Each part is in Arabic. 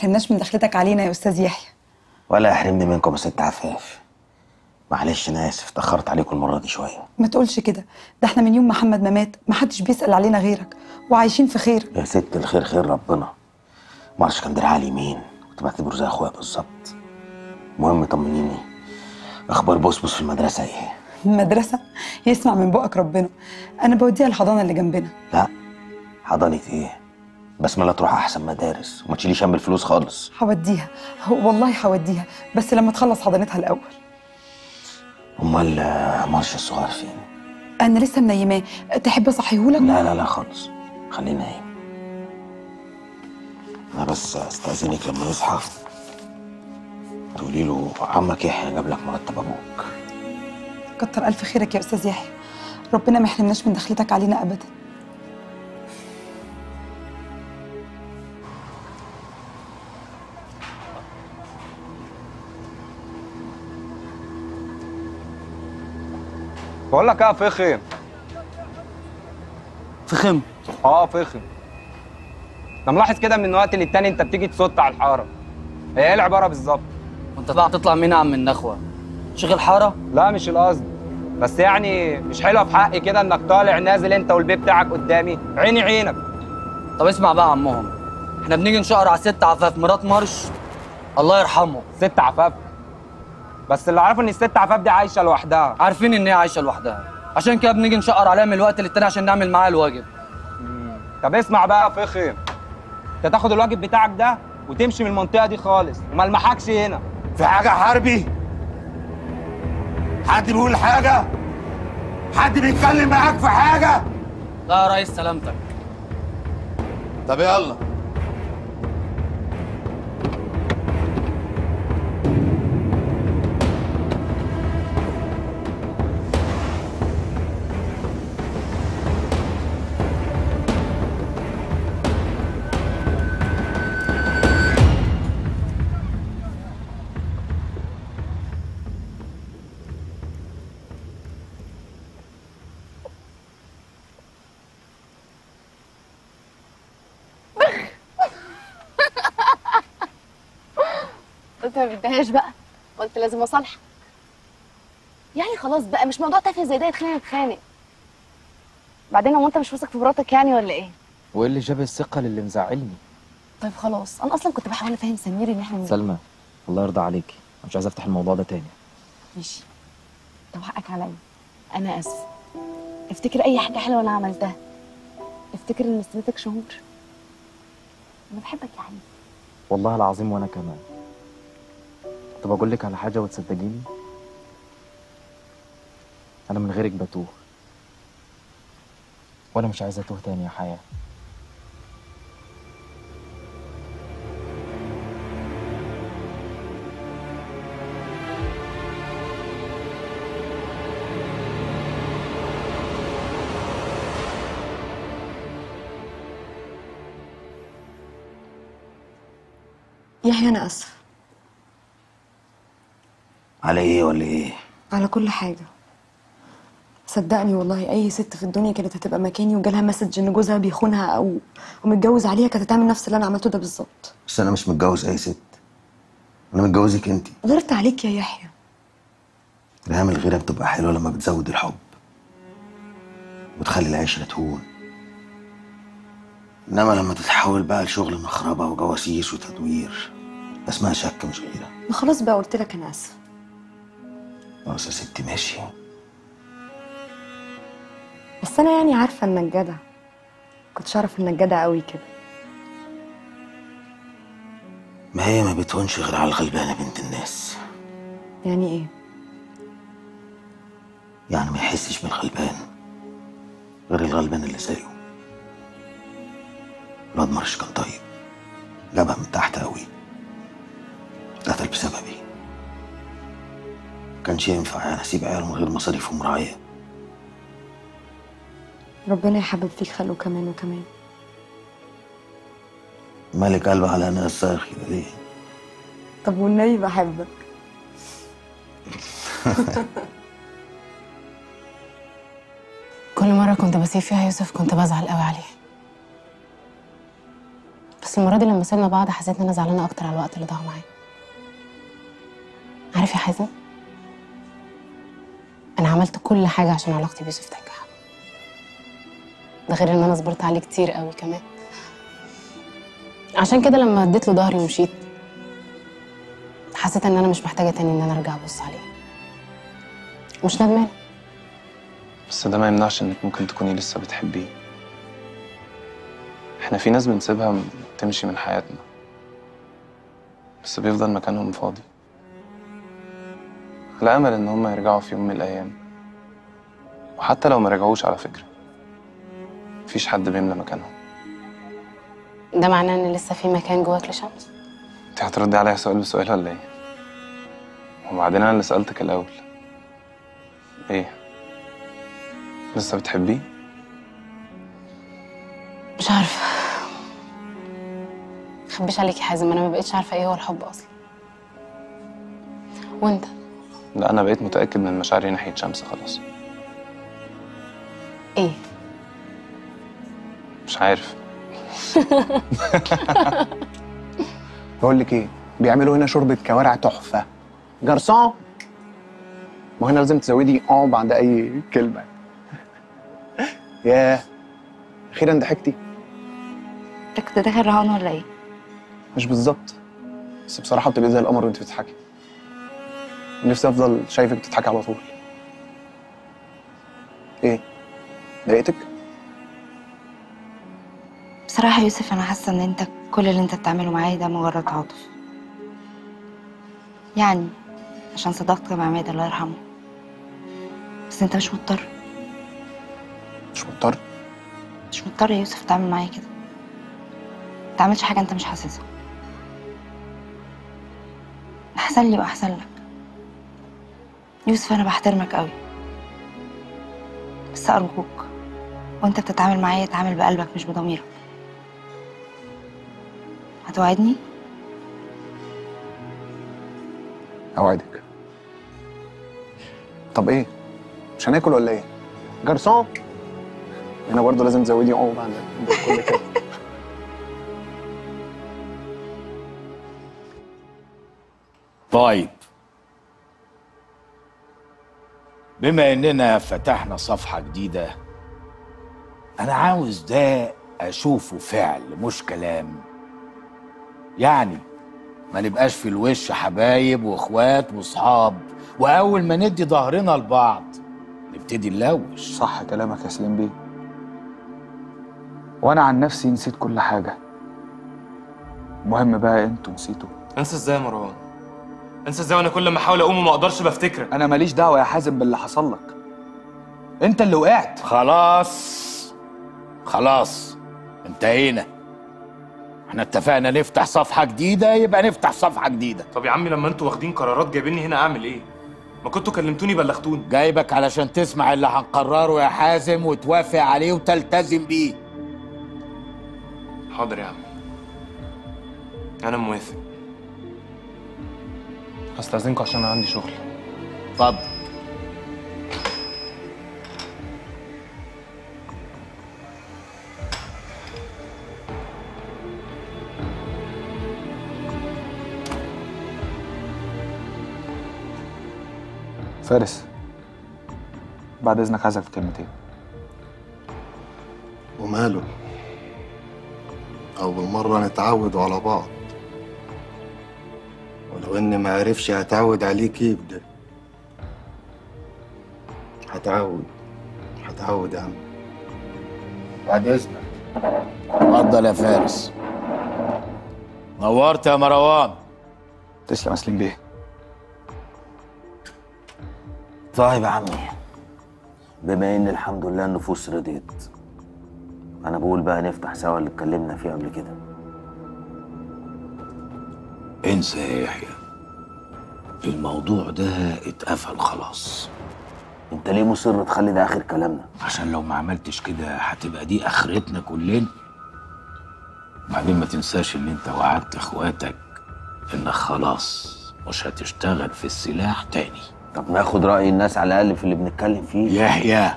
يحرمناش من دخلتك علينا يا أستاذ يحيى. ولا يحرمني منكم يا ست عفاف. معلش أنا آسف اتاخرت عليكم المرة دي شوية. ما تقولش كده. ده إحنا من يوم محمد ما مات ما حدش بيسأل علينا غيرك وعايشين في خير. يا ست الخير خير ربنا. معرفش كان دراعي اليمين كنت بعتبره زي أخويا بالظبط. المهم طمنيني. أخبار بوسبوس في المدرسة إيه؟ المدرسة؟ يسمع من بقك ربنا. أنا بوديها الحضانة اللي جنبنا. لا. حضانة إيه؟ بسمله تروح أحسن مدارس. وما تشيليش هم الفلوس خالص. هوديها. هو والله هوديها. بس لما تخلص حضانتها الأول. أمال آه، مارش الصغير فين؟ أنا لسه منيماه. تحب اصحيهولك لا لا لا خالص. خليه نايم. أنا بس أستأذنك لما يصحى تقولي له عمك يحيى جاب لك مرتب أبوك. كتر ألف خيرك يا أستاذ يحيى. ربنا ما يحرمناش من دخلتك علينا ابدا. بقول لك إيه فخم؟ فخم. آه فخم. أنا ملاحظ كده من وقت للتاني انت بتيجي تصوت على الحارة. هي إيه العبارة بالظبط؟ وانت بقى هتطلع مين يا عم النخوة. شيخ الحارة؟ لا مش القصد. بس يعني مش حلوة في حقي كده انك طالع نازل انت والبيت بتاعك قدامي. عيني عينك. طب اسمع بقى عمهم. إحنا بنيجي نشقر على ست عفاف. مرات مرش الله يرحمه. ست عفاف؟ بس اللي اعرفه إن الست عفاف دي عايشة لوحدها. عارفين إن هي عايشة لوحدها. عشان كده بنيجي نشقر عليها من الوقت للتاني عشان نعمل معاها الواجب. طب اسمع بقى فخم انت تاخد الواجب بتاعك ده وتمشي من المنطقة دي خالص. وما المحكش هنا. في حاجة حربي؟ حد بيقول حاجة؟ حد بيتكلم معاك في حاجة؟ لا يا ريس سلامتك. طب يلا. قلت ما بديهاش بقى. قلت لازم اصالحك. يعني خلاص بقى مش موضوع تافه زي ده يتخانق نتخانق بعدين هو انت مش واثق في مراتك يعني ولا إيه؟ وإيه اللي جاب الثقة للي مزعلني؟ طيب خلاص أنا أصلا كنت بحاول أفهم سمير إن إحنا سلمى الله يرضى عليكي مش عايز أفتح الموضوع ده تاني. ماشي. طب حقك عليا. أنا آسف. افتكر أي حاجة حلوة أنا عملتها؟ افتكر إن استنيتك شهور؟ أنا بحبك يا حبيبي والله العظيم وأنا كمان. طب أقول لك على حاجة وتصدقيني؟ أنا من غيرك بتوه. وأنا مش عايز أتوه تاني يا حياة. يحيى أنا آسفة. على إيه ولا إيه؟ على كل حاجة. صدقني والله أي ست في الدنيا كانت هتبقى مكاني وجالها مسج إن جوزها بيخونها أو ومتجوز عليها كانت هتعمل نفس اللي أنا عملته ده بالظبط. بس أنا مش متجوز أي ست. أنا متجوزك أنت. غيرت عليك يا يحيى. ريهام الغيرة بتبقى حلوة لما بتزود الحب. وتخلي العشره تهون إنما لما تتحول بقى لشغل مخربة وجواسيس وتدوير أسمها شك مش غيرة. ما خلاص بقى قلت لك أنا آسفة. يا ستي ماشي. بس أنا يعني عارفة انك جدع كنتش اعرف انك جدع قوي كده. ما هي ما بتهونش غير على الغلبانة بنت الناس. يعني إيه؟ يعني ما يحسش بالغلبان غير الغلبان اللي زيه. الواد مرش كان طيب. جابها من تحت قوي. اتقتل بسببي. كانش ينفع. يعني اسيب عيال من غير مصاريف ومراعيه ربنا يحبب فيك خلقه كمان وكمان. مالك قلب على ناس صاخي ليه طب والنبي بحبك كل مرة كنت بسيب فيها يوسف كنت بزعل قوي عليه. بس المرة دي لما سيبنا بعض حسيت إن أنا زعلانة أكتر على الوقت اللي ضاع معايا. عارف يا حازم؟ أنا عملت كل حاجة عشان علاقتي بيوسف تنجح. ده غير إن أنا صبرت عليه كتير قوي كمان. عشان كده لما اديت له ظهري ومشيت حسيت إن أنا مش محتاجة تاني إن أنا أرجع أبص عليه. مش ندمانه بس ده ما يمنعش إنك ممكن تكوني لسه بتحبيه. إحنا في ناس بنسيبها تمشي من حياتنا. بس بيفضل مكانهم فاضي. على امل إن هم يرجعوا في يوم من الأيام. وحتى لو ما رجعوش على فكرة مفيش حد بيملى مكانهم. ده معناه إن لسه في مكان جواك لشمس؟ أنت هتردي عليا سؤال بسؤال ولا إيه؟ وبعدين أنا اللي سألتك الأول. إيه؟ لسه بتحبيه؟ مش عارفة. مخبيش عليك يا حازم أنا ما بقتش عارفة إيه هو الحب أصلا. وأنت؟ لا أنا بقيت متأكد من مشاعري ناحية شمس خلاص. إيه؟ مش عارف. بقول لك إيه بيعملوا هنا شوربة كوارع تحفة. جرسون ما هنا لازم تزودي آه بعد أي كلمة. ياه أخيرا ضحكتي؟ انت كنت داخل رهان ولا إيه؟ مش بالظبط. بس بصراحة بتبقي زي القمر وانت بتضحكي. نفسي أفضل شايفك بتضحكي على طول. إيه؟ ضايقتك؟ بصراحة يا يوسف أنا حاسة إن أنت كل اللي أنت بتعمله معايا ده مجرد عاطف. يعني عشان صداقتك مع عماد الله يرحمه. بس أنت مش مضطر. مش مضطر؟ مش مضطر يا يوسف تعمل معايا كده. متعملش حاجة أنت مش حاسسها. أحسن لي وأحسن لك. يوسف أنا بحترمك قوي بس أرجوك وأنت بتتعامل معايا تعامل بقلبك مش بضميرك. هتوعدني؟ أوعدك. طب إيه؟ مش هناكل ولا إيه؟ جرسون! هنا برضه لازم تزودي آه بعد كل كده طيب. بما إننا فتحنا صفحة جديدة أنا عاوز ده أشوفه فعل مش كلام. يعني ما نبقاش في الوش حبايب وإخوات واصحاب وأول ما ندي ظهرنا لبعض نبتدي نلوش. صح كلامك يا سليم بيه. وأنا عن نفسي نسيت كل حاجة. المهم بقى أنتوا نسيتوا. أنسى إزاي يا مروان؟ انسى إزاي وأنا كل ما احاول اقوم وما أقدرش بفتكرك أنا ماليش دعوة يا حازم باللي حصل لك. انت اللي وقعت. خلاص. خلاص. انتهينا إحنا اتفقنا نفتح صفحة جديدة يبقى نفتح صفحة جديدة. طب يا عمي لما أنتوا واخدين قرارات جايبيني هنا اعمل إيه؟ ما كنتوا كلمتوني بلغتوني. جايبك علشان تسمع اللي هنقرره يا حازم وتوافق عليه وتلتزم بيه. حاضر يا عمي أنا موافق. هستأذنكم عشان أنا عندي شغل. اتفضل. فارس بعد إذنك عايزك في كلمتين. وماله؟ أول مرة نتعود على بعض. ولو إني ما عرفش هتعود عليه كيف ده هتعود. هتعود يا عم. بعد إذنك. اتفضل يا فارس. نورت يا مروان. تسلم يا سليم بيه. طيب يا عمي بما إن الحمد لله النفوس رضيت أنا بقول بقى نفتح سوا اللي اتكلمنا فيه قبل كده. انسى يا يحيى. الموضوع ده اتقفل خلاص. انت ليه مصر تخلي ده آخر كلامنا؟ عشان لو ما عملتش كده هتبقى دي آخرتنا كلنا. بعدين ما تنساش إن أنت وعدت إخواتك انك خلاص مش هتشتغل في السلاح تاني. طب ناخد رأي الناس على الأقل في اللي بنتكلم فيه. يحيى.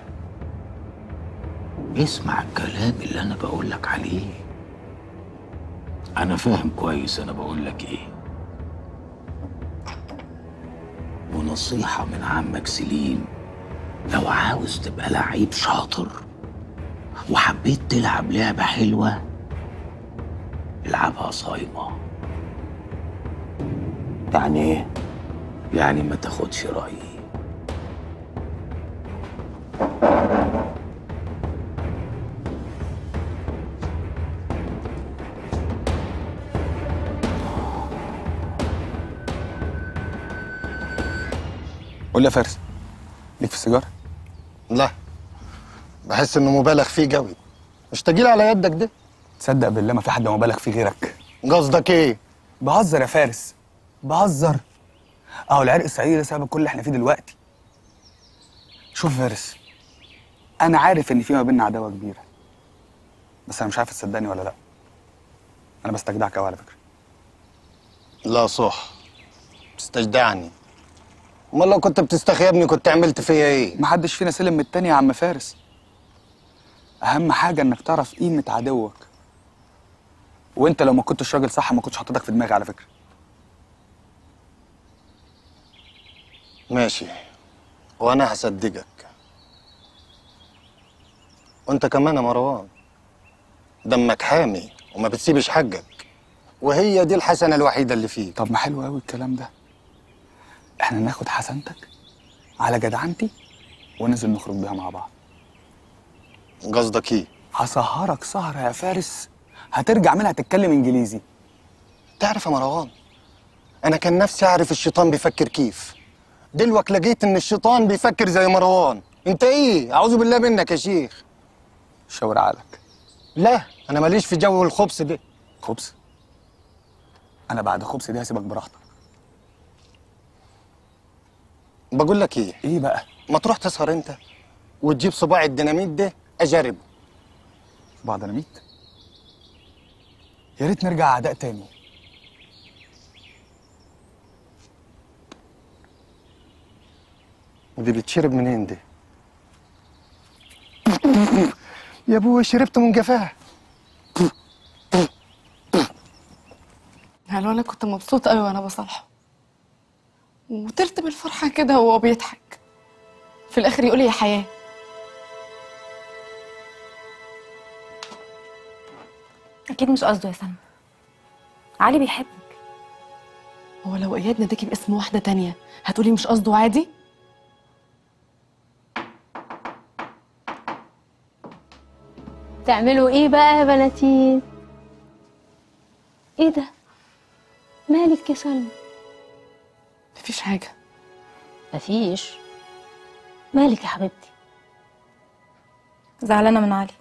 اسمع الكلام اللي أنا بقول لك عليه. أنا فاهم كويس أنا بقول لك إيه. ونصيحة من عمك سليم. لو عاوز تبقى لعيب شاطر وحبيت تلعب لعبة حلوة العبها صايمة. يعني إيه؟ يعني ما تاخدش رأيي. قول لي يا فارس ليك في السيجارة؟ لا بحس إنه مبالغ فيه قوي. مش تجيل على يدك ده؟ تصدق بالله ما في حد مبالغ فيه غيرك. قصدك إيه؟ بهزر يا فارس بهزر. أهو العرق الصعيدي ده سبب كل اللي إحنا فيه دلوقتي. شوف فارس أنا عارف إن في ما بيننا عداوة كبيرة بس أنا مش عارف تصدقني ولا لأ. أنا بستجدعك قوي على فكرة. لا صح. بتستجدعني أمال لو كنت بتستخيبني كنت عملت فيا إيه؟ محدش فينا سلم من التاني يا عم فارس. أهم حاجة إنك تعرف قيمة عدوك. وأنت لو ما كنتش راجل صح ما كنتش حاططك في دماغي على فكرة. ماشي. وأنا هصدقك. وأنت كمان يا مروان. دمك حامي وما بتسيبش حقك. وهي دي الحسنة الوحيدة اللي فيك. طب ما حلو قوي الكلام ده. إحنا ناخد حسنتك على جدعنتي وننزل نخرج بيها مع بعض. قصدك إيه؟ هسهرك سهرة يا فارس. هترجع منها تتكلم انجليزي. تعرف يا مروان أنا كان نفسي أعرف الشيطان بيفكر كيف. دلوك لقيت إن الشيطان بيفكر زي مروان. أنت إيه؟ أعوذ بالله منك يا شيخ. شاور عقلك. لا أنا ماليش في جو الخبز ده. خبز أنا بعد خبز دي هسيبك براحتك. بقول لك إيه؟ إيه بقى؟ ما تروح تسهر أنت وتجيب صباع الديناميت ده اجربه صباع ديناميت؟ يا ريت نرجع أعداء تاني. دي بتشرب منين دي؟ يا أبوي شربت من جفاه يعني أنا كنت مبسوطه قوي وأنا بصالحة. وطرت من الفرحه كده وهو بيضحك. في الآخر يقول لي يا حياة. أكيد مش قصده يا سلمى. علي بيحبك. هو لو اياد ناداكي باسم واحدة تانية هتقولي مش قصده عادي؟ تعملوا إيه بقى يا بناتين؟ إيه ده؟ مالك يا سلمى؟ مفيش حاجة. مفيش؟ مالك يا حبيبتي؟ زعلانة من علي.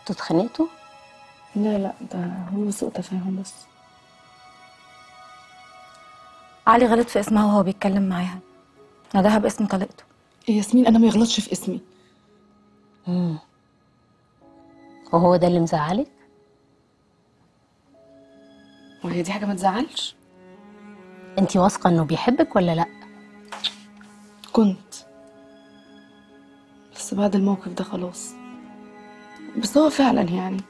أنتوا اتخانقتوا؟ لا لا ده هو سوء تفاهم بس. علي غلط في اسمها وهو بيتكلم معاها. ناداها باسم طليقته ياسمين؟ أنا ما يغلطش في اسمي. امم وهو ده اللي مزعلك؟ وهي دي حاجة ما تزعلش؟ انتي واثقة انه بيحبك ولا لا؟ كنت. بس بعد الموقف ده خلاص. بس هو فعلا يعني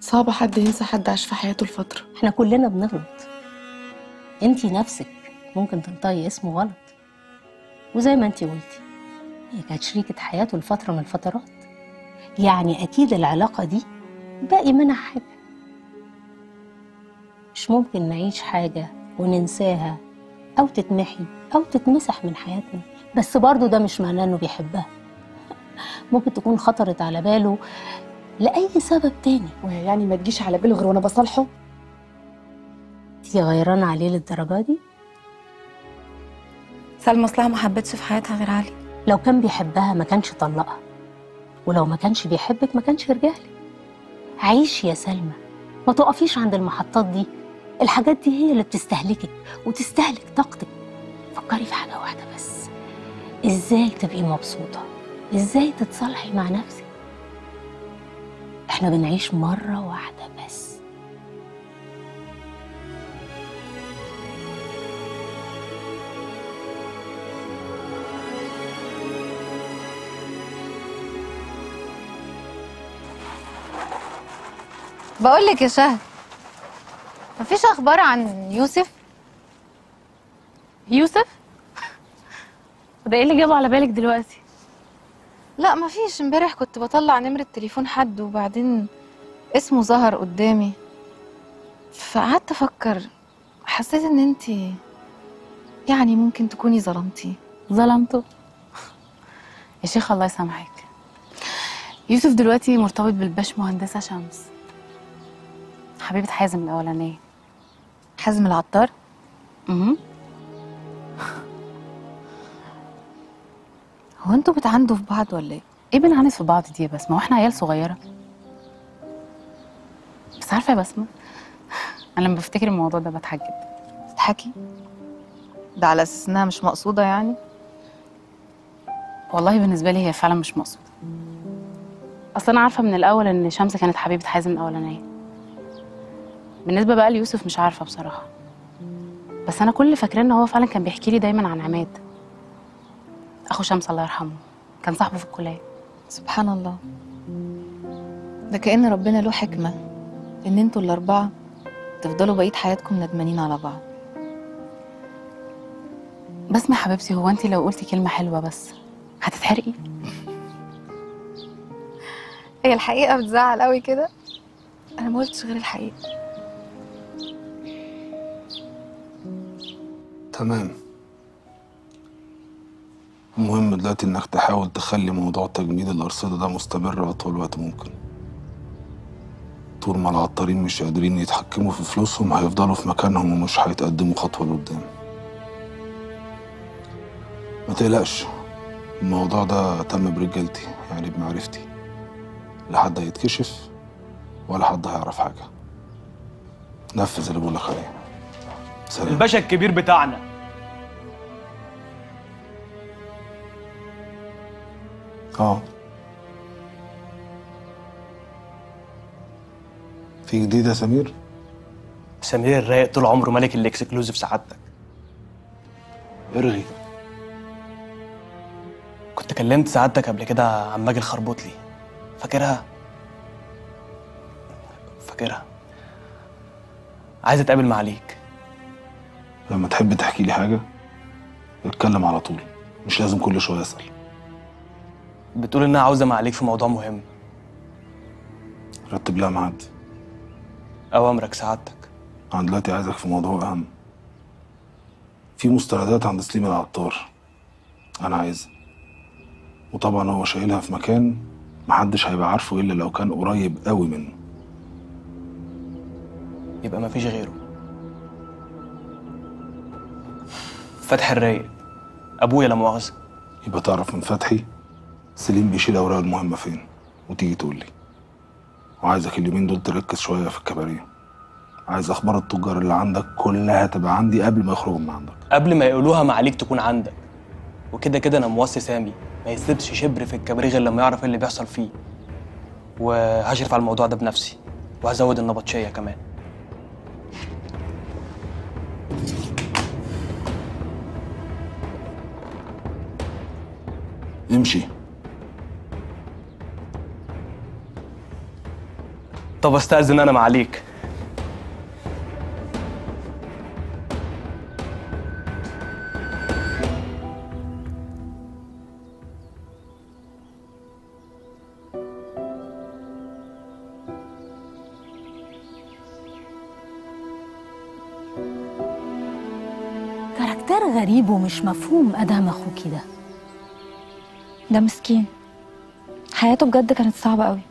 صعب حد ينسى حد عاش في حياته لفترة. إحنا كلنا بنغلط. انتي نفسك ممكن تنطقي اسمه غلط. وزي ما انتي قلتي هي كانت شريكة حياته لفترة من الفترات. يعني أكيد العلاقة دي باقي منها حاجة. مش ممكن نعيش حاجة وننساها أو تتمحي أو تتمسح من حياتنا. بس برضو ده مش معناه إنه بيحبها. ممكن تكون خطرت على باله لأي سبب تاني. وهي يعني ما تجيش على باله غير وأنا بصالحه؟ تيجي غيرانة عليه للدرجة دي؟ سلمى أصلها ما حبتش في حياتها غير علي. لو كان بيحبها ما كانش طلقها. ولو ما كانش بيحبك ما كانش رجالك عيشي يا سلمى. ما تقفيش عند المحطات دي. الحاجات دي هي اللي بتستهلكك وتستهلك طاقتك. فكري في حاجة واحدة بس. إزاي تبقي مبسوطة؟ إزاي تتصالحي مع نفسك؟ إحنا بنعيش مرة واحدة بس. بقول لك يا شهد مفيش أخبار عن يوسف؟ يوسف؟ وده إيه اللي جابه على بالك دلوقتي؟ لا مفيش. امبارح كنت بطلع نمرة تليفون حد وبعدين اسمه ظهر قدامي. فقعدت أفكر حسيت إن انتي يعني ممكن تكوني ظلمتيه. ظلمته؟ يا شيخ الله يسامحك. يوسف دلوقتي مرتبط بالباش مهندسة شمس. حبيبة حازم الأولانية. حازم العطار. أها هو أنتوا بتعندوا في بعض ولا إيه؟ إيه بنعاند في بعض دي بس ما هو إحنا عيال صغيرة. بس عارفة يا بسمة؟ أنا لما بفتكر الموضوع ده بضحك جدا. تضحكي؟ ده على أساس إنها مش مقصودة يعني؟ والله بالنسبة لي هي فعلا مش مقصودة. أصل أنا عارفة من الأول إن شمس كانت حبيبة حازم الأولانية بالنسبة بقى ليوسف مش عارفة بصراحة. بس أنا كل اللي فاكراه إن هو فعلا كان بيحكي لي دايما عن عماد. أخو شمس الله يرحمه. كان صاحبه في الكلية. سبحان الله. ده كأن ربنا له حكمة إن أنتوا الأربعة تفضلوا بقية حياتكم ندمانين على بعض. بسمة يا حبيبتي هو أنت لو قلتي كلمة حلوة بس هتتحرقي؟ هي الحقيقة بتزعل قوي كده؟ أنا ما قلتش غير الحقيقة. تمام. المهم دلوقتي إنك تحاول تخلي موضوع تجميد الأرصدة ده مستمر أطول وقت ممكن. طول ما العطارين مش قادرين يتحكموا في فلوسهم هيفضلوا في مكانهم ومش هيتقدموا خطوة لقدام. ما تقلقش الموضوع ده تم برجالتي يعني بمعرفتي. لا حد هيتكشف ولا حد هيعرف حاجة. نفذ اللي بقولك عليه. سلام. الباشا الكبير بتاعنا. آه. في جديد يا سمير؟ سمير الرايق طول عمره ملك الإكسكلوزيف سعادتك. ارغي كنت كلمت سعادتك قبل كده عن ماجي الخربوطلي فاكرها؟ فاكرها. عايز أتقابل مع عليك لما تحب تحكي لي حاجة اتكلم على طول. مش لازم كل شوية أسأل. بتقول إنها عاوزة مع عليك في موضوع مهم. رتب لها ميعاد. اوامرك سعادتك. أنا دلوقتي عايزك في موضوع أهم. في مستندات عند سليم العطار. أنا عايزها. وطبعا هو شايلها في مكان محدش هيبقى عارفه إلا لو كان قريب قوي منه. يبقى مفيش غيره. فتحي الرايق. أبويا لا مؤاخذة. يبقى تعرف من فتحي سليم بيشيل أوراق المهمة فين؟ وتيجي تقول لي. وعايزك اليومين دول تركز شوية في الكباريه. عايز أخبار التجار اللي عندك كلها تبقى عندي قبل ما يخرجوا من عندك. قبل ما يقولوها مع عليك تكون عندك. وكده كده أنا موصي سامي. ما يسيبش شبر في الكباريه غير لما يعرف إيه اللي بيحصل فيه. وهشرف على الموضوع ده بنفسي. وهزود النبطشية كمان. امشي. طب أستأذن أنا مع عليك كاركتر غريب ومش مفهوم ادهم أخوكي ده. ده مسكين. حياته بجد كانت صعبة قوي.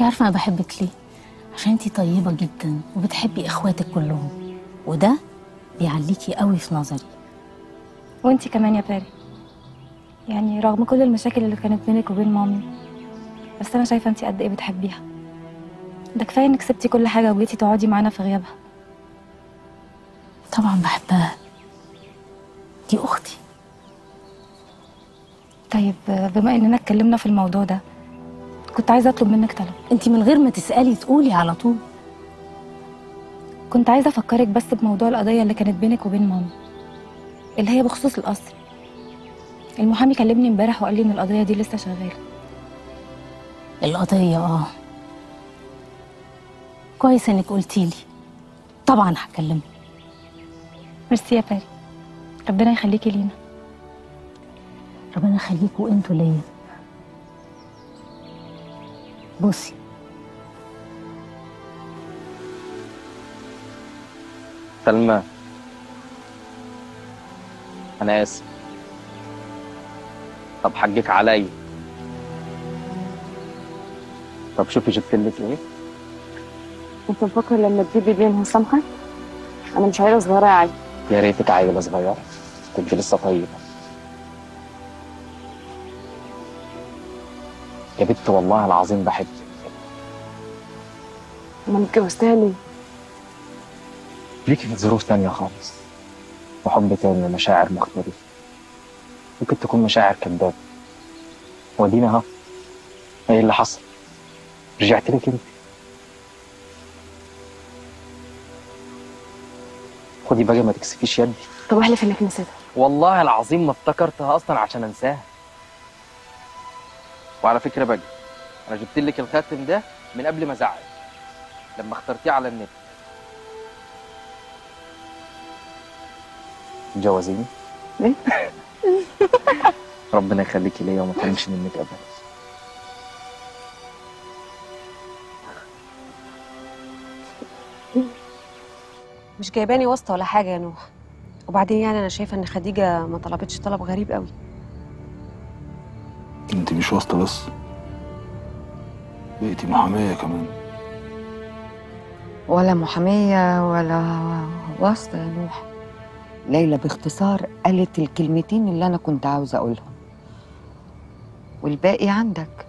انت عارفة أنا بحبك ليه؟ عشان انت طيبة جدا وبتحبي إخواتك كلهم وده بيعليكي قوي في نظري. وانتي كمان يا باري. يعني رغم كل المشاكل اللي كانت بينك وبين مامي بس أنا شايفة انتي قد إيه بتحبيها. ده كفاية إنك سبتي كل حاجة وجيتي تقعدي معانا في غيابها. طبعا بحبها. دي أختي. طيب بما إننا اتكلمنا في الموضوع ده كنت عايزة أطلب منك طلب. انت من غير ما تسألي تقولي على طول. كنت عايزة أفكرك بس بموضوع القضية اللي كانت بينك وبين ماما اللي هي بخصوص القصر. المحامي كلمني امبارح وقال لي إن القضية دي لسه شغالة. القضية آه. كويس إنك قلتي لي. طبعا هكلمه ميرسي يا باري ربنا يخليكي لينا. ربنا يخليكوا أنتوا ليا. بصي. سلمى. أنا آسف. طب حقك عليا. طب شوفي جبت لك إيه؟ أنت مفكر لما تجيبي بيهم هسامحك أنا مش عيلة صغيرة يا علي. يا ريتك عيلة صغيرة. كنت لسه طيبة. يا بنت والله العظيم بحبك. أنا متجوزتها ليه ليكي في ظروف تانية خالص. وحب تاني ومشاعر مختلفة. ممكن تكون مشاعر كدابة ودينا اهو إيه اللي حصل؟ رجعت لك أنت. خدي بقى ما تكسفيش يدي طب أحلف إنك نسيتها. والله العظيم ما افتكرتها أصلا عشان أنساها. وعلى فكرة بقى أنا جبت لك الخاتم ده من قبل ما ازعل لما اخترتيه على النت. تجوزيني ليه؟ ربنا يخليكي ليا وما تحرمش منك ابدا. مش جايباني واسطة ولا حاجة يا نوح. وبعدين يعني أنا شايفة إن خديجة ما طلبتش طلب غريب قوي. مش واسطة بس. بقيتي محامية كمان. ولا محامية ولا واسطة يا نوح. ليلى باختصار قالت الكلمتين اللي أنا كنت عاوزة أقولهم. والباقي عندك.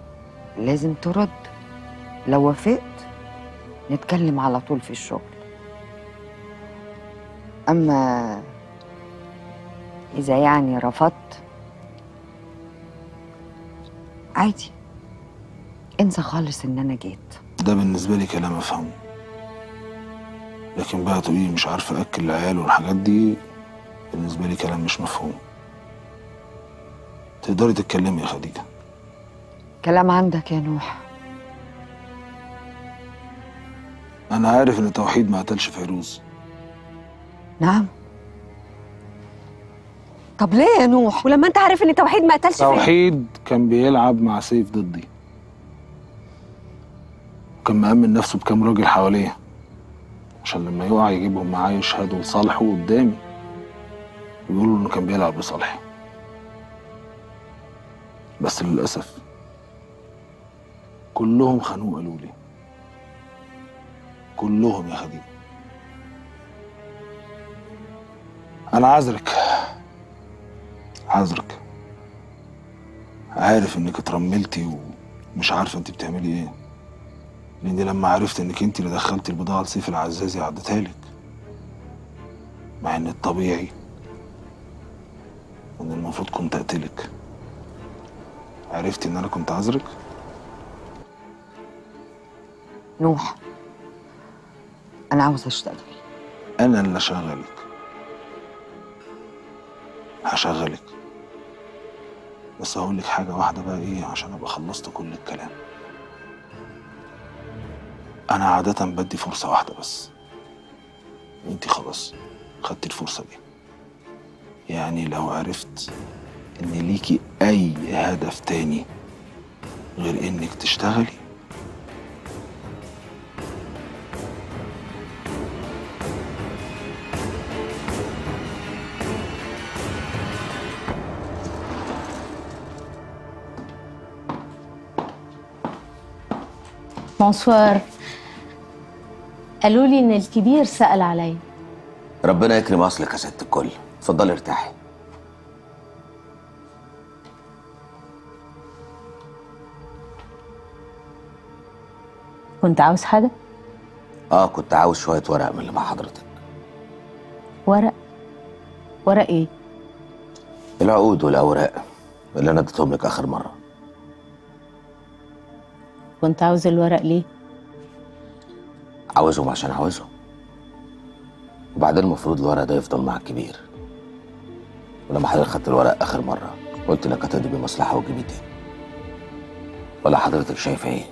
لازم ترد. لو وافقت نتكلم على طول في الشغل. أما إذا يعني رفضت عادي. انسى خالص إن أنا جيت. ده بالنسبة لي كلام أفهمه لكن بقى تقولي مش عارفة أكل العيال والحاجات دي بالنسبة لي كلام مش مفهوم. تقدري تتكلمي يا خديجة. كلام عندك يا نوح. أنا عارف إن توحيد ما قتلش فيروز. نعم. طب ليه يا نوح؟ ولما انت عارف ان توحيد ما قتلش؟ توحيد كان بيلعب مع سيف ضدي. وكان مأمن نفسه بكام راجل حواليه. عشان لما يقع يجيبهم معاه يشهدوا لصالحه قدامي. ويقولوا إنه كان بيلعب لصالحي. بس للأسف كلهم خانوه قالوا لي. كلهم يا خديجة. أنا عذرك عذرك عارف إنك اترملتي ومش عارفة أنت بتعملي إيه. لأني لما عرفت إنك أنت اللي دخلتي البضاعة لسيف العزازي عديتها لك. مع إن الطبيعي إن المفروض كنت أقتلك. عرفتي إن أنا كنت عذرك نوح أنا عاوزة أشتغل. أنا اللي أشغلك. هشغلك. بس هقول لك حاجة واحدة بقى إيه عشان أبقى خلصت كل الكلام. أنا عادة بدي فرصة واحدة بس. وأنتي خلاص خدتي الفرصة دي. يعني لو عرفت إن ليكي أي هدف تاني غير إنك تشتغلي بونسوار قالوا لي إن الكبير سأل عليا ربنا يكرم أصلك يا ست الكل. اتفضلي ارتاحي. كنت عاوز حاجة؟ آه كنت عاوز شوية ورق من اللي مع حضرتك. ورق؟ ورق إيه؟ العقود والأوراق اللي أنا اديتهم لك آخر مرة. كنت عاوز الورق ليه؟ عاوزهم عشان عاوزهم. وبعدين المفروض الورق ده يفضل مع الكبير. ولما حضرتك خدت الورق آخر مرة قلت لك هتقضي بيه مصلحة وتجيبيه تاني. ولا حضرتك شايفه إيه؟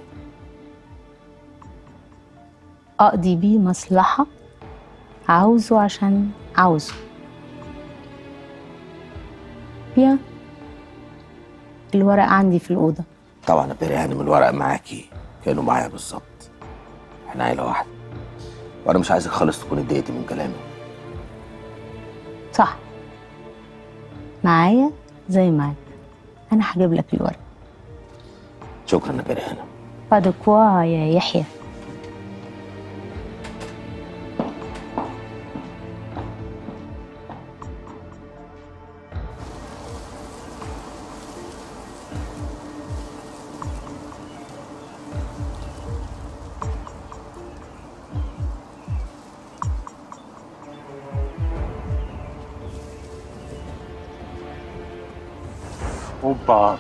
أقضي بيه مصلحة عاوزه عشان عاوزه. بيا الورق عندي في الأوضة. طبعا بيري هانم الورق معاكي. كانوا معايا بالظبط. إحنا عيله واحدة وأنا مش عايزك خالص تكون اتضايقتي من كلامي. صح. معايا زي معاك. أنا هجيب لك الورق. شكرا يا بيري هانم بعد كوا يا يحيى.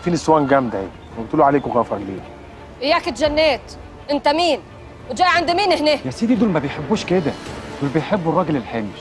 في نسوان جامدة اهي قلت له عليكم غفر ليه إياك اتجنيت أنت مين؟ وجاي عند مين هنا؟ يا سيدي دول ما بيحبوش كده. دول بيحبوا الراجل الحنش